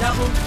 Double